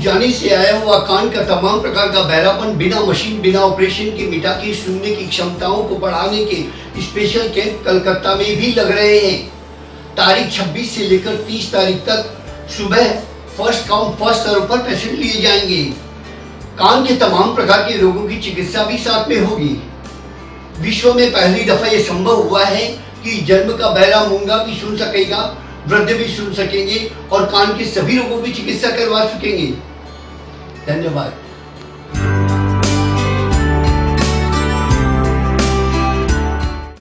जाने से आया हुआ कान का तमाम प्रकार का बहरापन बिना मशीन, बिना ऑपरेशन के मिटा के सुनने की क्षमताओं को बढ़ाने के स्पेशल कैंप कलकत्ता में भी लग रहे हैं। तारीख 26 से लेकर 30 तारीख तक सुबह फ़र्स्ट काउंट फ़र्स्ट स्तर पर पेशेंट लिए जाएँगे। कान के तमाम प्रकार के रोगों की चिकित्सा भी साथ में होगी। विश्व में पहली दफ़ा यह संभव हुआ है कि जन्म का बहरा मूँगा भी सुन सकेगा। वृद्ध भी सुन सकेंगे और कान के सभी रोगों की चिकित्सा करवा सकेंगे। धन्यवाद।